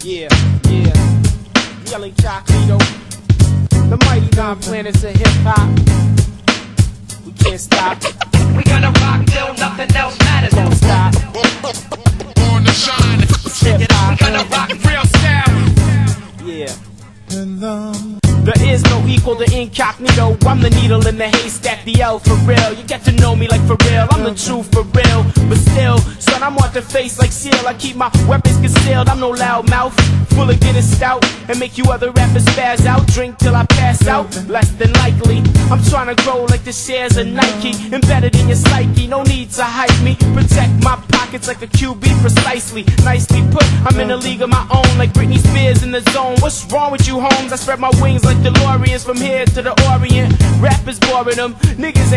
Yeah, yeah. Yelling Chocolito. The mighty nine planets of hip hop. We can't stop. We gonna rock till nothing else matters. Don't stop. Born to shine. Hip We hop. gonna rock real style. Yeah. Um, there is no equal to incognito. I'm the needle in the haystack, the L for real. You get to know me like for real. I'm the truth for real. But still, I'm on the face like seal. I keep my weapons concealed. I'm no loud mouth. Full of getting stout and make you other rappers spaz out. Drink till I pass out. Less than likely. I'm trying to grow like the shares of Nike. Embedded in your psyche. No need to hype me. Protect my pockets like a QB precisely. Nicely put. I'm in a league of my own like Britney Spears in the zone. What's wrong with you, Holmes? I spread my wings like DeLoreans from here to the Orient. Rappers boring them. Niggas ain't